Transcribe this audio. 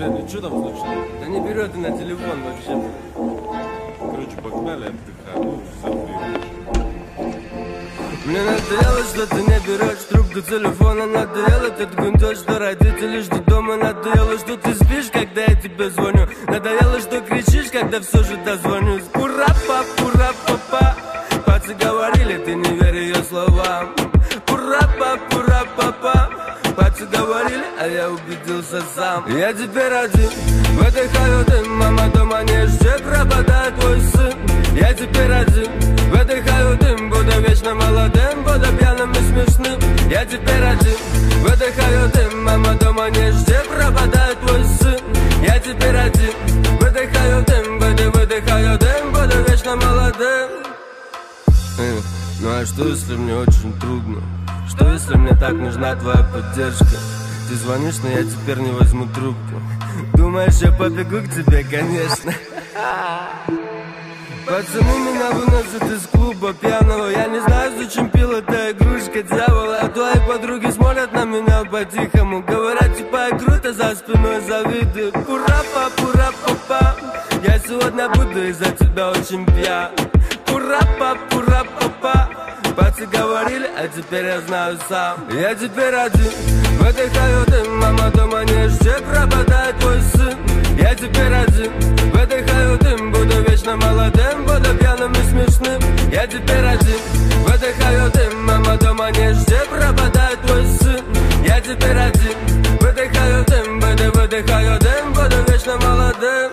Дженни, что там случилось? Да не берет на телефон вообще. Короче, погнали отдыхать. Ну, Мне надоело, что ты не берешь трубку телефона. Надоело этот гундеж, что родители ждут дома. Надоело, что ты спишь, когда я тебе звоню. Надоело, что кричишь, когда все же дозвонюсь. Пура-па, пура-па-па Пацы говорили, ты не верь ее словам. Пура-па, Пацы говорили, а я убедился сам. Я теперь один, выдыхаю дым Мама дома не ждет, пропадает твой сын. Я теперь один, выдыхаю дым Буду вечно молодым, буду пьяным и смешным. Я теперь один, выдыхаю дым Мама дома не ждет, пропадает твой сын. Я теперь один, выдыхаю дым Буду выдыхаю дым, буду вечно молодым. Э, Ну а что если мне очень трудно? Что если мне так нужна твоя поддержка? Ты звонишь, но я теперь не возьму трубку. Думаешь, я побегу к тебе, конечно. Пацаны меня выносят из клуба пьяного. Я не знаю, зачем пил эта игрушка дьявола А твои подруги смотрят на меня по-тихому. Говорят, типа я круто за спиной завидую. Пура-па, пура-па-па Я сегодня буду из-за тебя очень пьян. Пура-па, пура-па-па Пацы говорили, а теперь я знаю сам. Я теперь один, Выдыхаю дым, мама дома не жди Пропадает твой сын, я теперь один. Выдыхаю дым, буду вечно молодым Буду пьяным и смешным, я теперь один. Выдыхаю дым, мама дома не жди Пропадает твой сын, я теперь один. Выдыхаю дым, буду выдыхаю дым Буду вечно молодым.